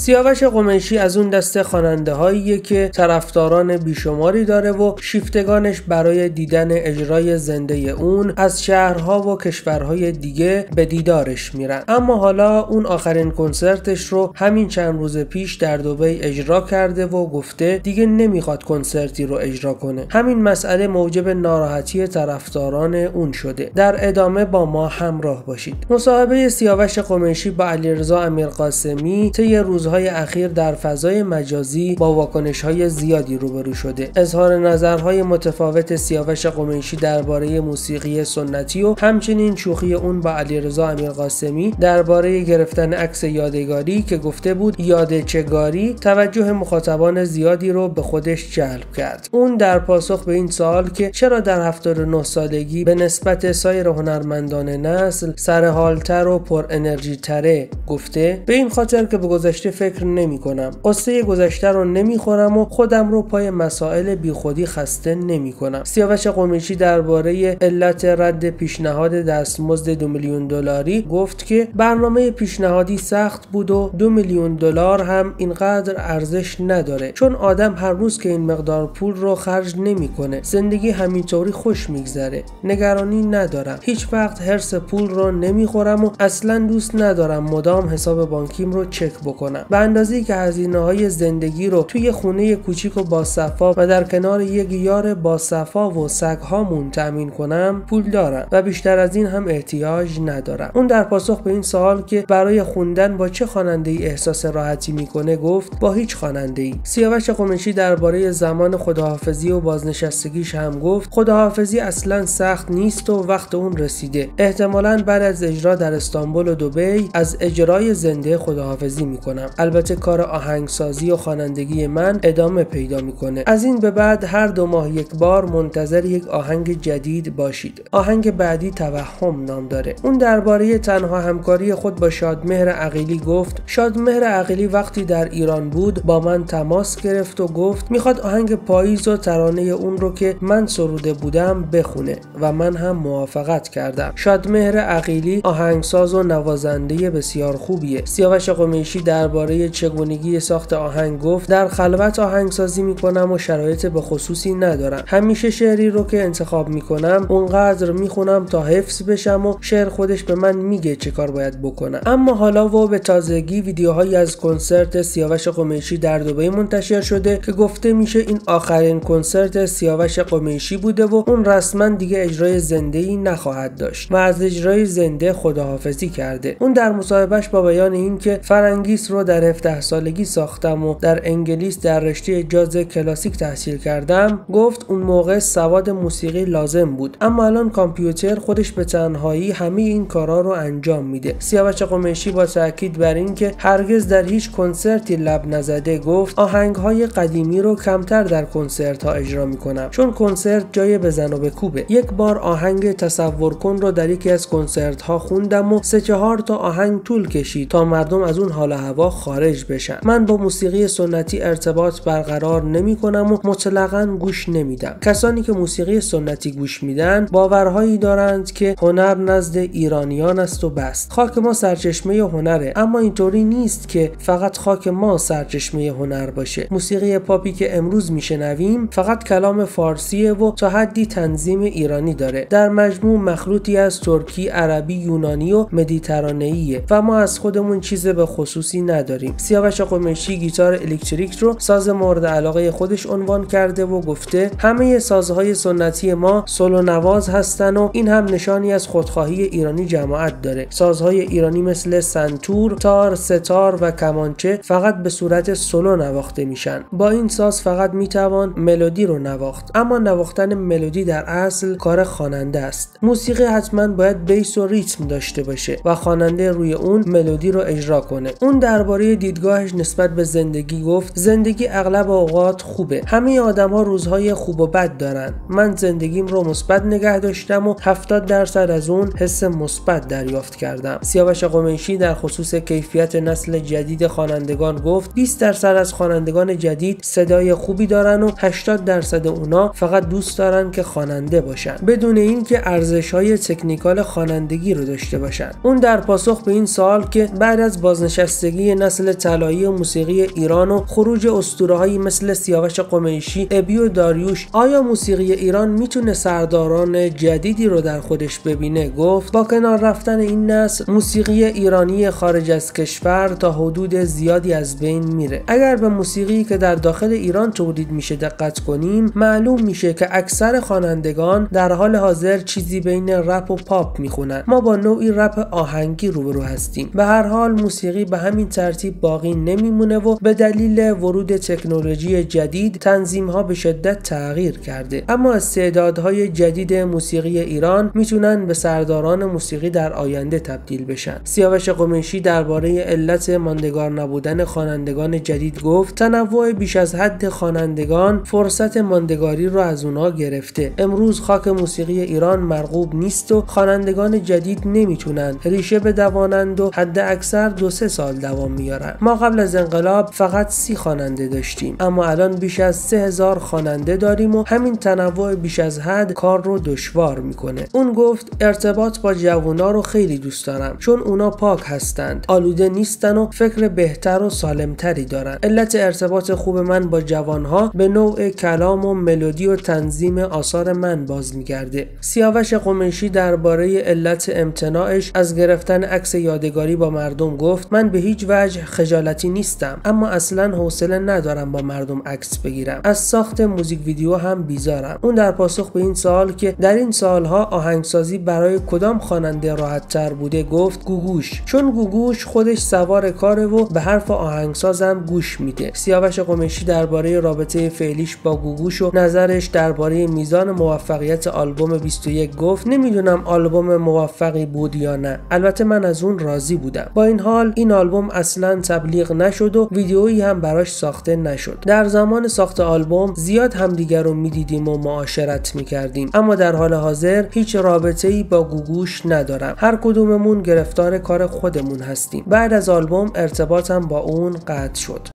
سیاوش قمیشی از اون دسته خواننده هاییه که طرفداران بیشماری داره و شیفتگانش برای دیدن اجرای زنده اون از شهرها و کشورهای دیگه به دیدارش میرن. اما حالا اون آخرین کنسرتش رو همین چند روز پیش در دبی اجرا کرده و گفته دیگه نمی‌خواد کنسرتی رو اجرا کنه. همین مسئله موجب ناراحتی طرفداران اون شده. در ادامه با ما همراه باشید. مصاحبه سیاوش قمیشی با علیرضا امیرقاسمی طی روزهای اخیر در فضای مجازی با واکنش های زیادی روبرو شده. اظهار نظرهای متفاوت سیاوش قمیشی درباره موسیقی سنتی و همچنین شوخی اون با علیرضا امیرقاسمی درباره گرفتن عکس یادگاری که گفته بود یاد چگاری توجه مخاطبان زیادی رو به خودش جلب کرد. اون در پاسخ به این سوال که چرا در 79 سالگی به نسبت سایر هنرمندان نسل سرحالتر و پر انرژی تره گفته به این خاطر که به گذشته فکر نمی کنم قصه گذشته رو نمی‌خورم و خودم رو پای مسائل بیخودی خسته نمی کنم سیاوش قمیشی درباره علت رد پیشنهاد دستمزد دو میلیون دلاری گفت که برنامه پیشنهادی سخت بود و دو میلیون دلار هم اینقدر ارزش نداره. چون آدم هر روز که این مقدار پول رو خرج نمی‌کنه زندگی همینطوری خوش میگذره. نگرانی ندارم. هیچ وقت حرس پول رو نمی‌خورم و اصلا دوست ندارم مدام حساب بانکیم رو چک بکنم. به اندازه که هزینه های زندگی رو توی خونه کوچیک و باصفا و در کنار یک یار باصفا و سگهامون تأمین کنم پول دارم و بیشتر از این هم احتیاج ندارم. اون در پاسخ به این سوال که برای خوندن با چه خواننده ای احساس راحتی می‌کنه گفت با هیچ خواننده ای سیاوش قمیشی درباره زمان خداحافظی و بازنشستگیش هم گفت خداحافظی اصلا سخت نیست و وقت اون رسیده. احتمالا بعد از اجرا در استانبول و دبی از اجرای زنده خداحافظی می‌کنم. البته کار آهنگسازی و خوانندگی من ادامه پیدا می‌کنه. از این به بعد هر دو ماه یک بار منتظر یک آهنگ جدید باشید. آهنگ بعدی توهم نام داره. اون درباره تنها همکاری خود با شادمهر عقیلی گفت شادمهر عقیلی وقتی در ایران بود با من تماس گرفت و گفت می‌خواد آهنگ پاییز و ترانه اون رو که من سروده بودم بخونه و من هم موافقت کردم. شادمهر عقیلی آهنگساز و نوازنده بسیار خوبیه. سیاوش قمیشی درباره چگونگی ساخت آهنگ گفت در خلوت آهنگسازی می‌کنم و شرایط به خصوصی ندارم. همیشه شعری رو که انتخاب می‌کنم اونقدر می‌خونم تا حفظ بشم و شعر خودش به من میگه چه کار باید بکنم. اما حالا و به تازگی ویدیوهایی از کنسرت سیاوش قمیشی در دبی منتشر شده که گفته میشه این آخرین کنسرت سیاوش قمیشی بوده و اون رسما دیگه اجرای زنده ای نخواهد داشت و از اجرای زنده خداحافظی کرده. اون در مصاحبهش با بیان اینکه فرنگیس رو در 17 سالگی ساختم و در انگلیس در رشته جاز کلاسیک تحصیل کردم. گفت اون موقع سواد موسیقی لازم بود اما الان کامپیوتر خودش به تنهایی همه این کارا رو انجام میده. سیاوش قمیشی با تاکید بر اینکه هرگز در هیچ کنسرتی لب نزده گفت آهنگ های قدیمی رو کمتر در کنسرت ها اجرا می‌کنم. چون کنسرت جای بزن و بکوبه. یک بار آهنگ تصور کن رو در یکی از کنسرت ها خوندم و سه چهار تا آهنگ طول کشید تا مردم از اون حال هوا خارج بشن من با موسیقی سنتی ارتباط برقرار نمی کنم و مطلقا گوش نمیدم. کسانی که موسیقی سنتی گوش میدن باورهایی دارند که هنر نزد ایرانیان است و بس. خاک ما سرچشمه هنره اما اینطوری نیست که فقط خاک ما سرچشمه هنر باشه. موسیقی پاپی که امروز میشنویم فقط کلام فارسیه و تا حدی تنظیم ایرانی داره. در مجموع مخلوطی از ترکی عربی یونانی و مدیترانه‌ایه. و ما از خودمون چیز به خصوصی نداریم. سیاوش قمیشی گیتار الکتریک رو ساز مورد علاقه خودش عنوان کرده و گفته همه سازهای سنتی ما سولو نواز هستن و این هم نشانی از خودخواهی ایرانی جماعت داره. سازهای ایرانی مثل سنتور تار سه‌تار و کمانچه فقط به صورت سولو نواخته میشن. با این ساز فقط می‌توان ملودی رو نواخت. اما نواختن ملودی در اصل کار خواننده است. موسیقی حتما باید بیس و ریتم داشته باشه و خواننده روی اون ملودی رو اجرا کنه. اون درباره دیدگاهش نسبت به زندگی گفت زندگی اغلب اوقات خوبه. همه آدم ها روزهای خوب و بد دارن. من زندگیم رو مثبت نگه داشتم و 70 درصد از اون حس مثبت دریافت کردم. سیاوش قمیشی در خصوص کیفیت نسل جدید خوانندگان گفت 20 درصد از خوانندگان جدید صدای خوبی دارن و 80 درصد اونا فقط دوست دارن که خواننده باشن بدون اینکه ارزش های تکنیکال خوانندگی رو داشته باشن. اون در پاسخ به این سوال که بعد از بازنشستگی نسل نسل طلایی موسیقی ایران و خروج اسطورههایی مثل سیاوش قمیشی ابی و داریوش. آیا موسیقی ایران می‌تونه سرداران جدیدی رو در خودش ببینه؟ گفت با کنار رفتن این نسل موسیقی ایرانی خارج از کشور تا حدود زیادی از بین میره. اگر به موسیقی که در داخل ایران تولید میشه دقت کنیم معلوم میشه که اکثر خوانندگان در حال حاضر چیزی بین رپ و پاپ می‌خونن. ما با نوعی رپ آهنگی روبرو هستیم. به هر حال موسیقی به همین ترتیب باقی نمیمونه و به دلیل ورود تکنولوژی جدید تنظیم ها به شدت تغییر کرده. اما استعدادهای جدید موسیقی ایران می‌تونن به سرداران موسیقی در آینده تبدیل بشن. سیاوش قمیشی درباره علت ماندگار نبودن خوانندگان جدید گفت تنوع بیش از حد خوانندگان فرصت ماندگاری رو از اونها گرفته. امروز خاک موسیقی ایران مرغوب نیست و خوانندگان جدید نمی‌تونن ریشه بدوانند و حد اکثر دو سه سال دوام میارن ما قبل از انقلاب فقط سی خواننده داشتیم. اما الان بیش از سه هزار خواننده داریم و همین تنوع بیش از حد کار رو دشوار می‌کنه. اون گفت ارتباط با جوونا رو خیلی دوست دارم چون اونا پاک هستند آلوده نیستن و فکر بهتر و سالمتری دارن. علت ارتباط خوب من با جوانها به نوع کلام و ملودی و تنظیم آثار من باز میگرده. سیاوش قمیشی درباره علت امتناعش از گرفتن عکس یادگاری با مردم گفت من به هیچ وجه خجالتی نیستم اما اصلا حوصله ندارم با مردم عکس بگیرم. از ساخت موزیک ویدیو هم بیزارم. اون در پاسخ به این سوال که در این سالها آهنگسازی برای کدام خواننده راحت تر بوده گفت گوگوش. چون گوگوش خودش سوار کاره و به حرف آهنگسازم گوش میده. سیاوش قمیشی درباره رابطه فعلیش با گوگوش و نظرش درباره میزان موفقیت آلبوم 21 گفت نمی‌دونم آلبوم موفقی بود یا نه. البته من از اون راضی بودم. با این حال این آلبوم اصلا تبلیغ نشد و ویدیویی هم براش ساخته نشد. در زمان ساخت آلبوم زیاد همدیگر رو می‌دیدیم و معاشرت می‌کردیم. اما در حال حاضر هیچ رابطه ای با گوگوش ندارم. هر کدوممون گرفتار کار خودمون هستیم. بعد از آلبوم ارتباطم با اون قطع شد.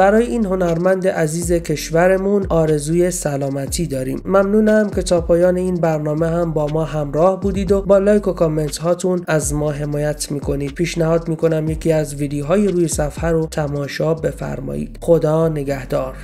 برای این هنرمند عزیز کشورمون آرزوی سلامتی داریم. ممنونم که تا پایان این برنامه هم با ما همراه بودید و با لایک و کامنت هاتون از ما حمایت می‌کنید. پیشنهاد می‌کنم یکی از ویدیوهای روی صفحه رو تماشا بفرمایید. خدا نگهدار.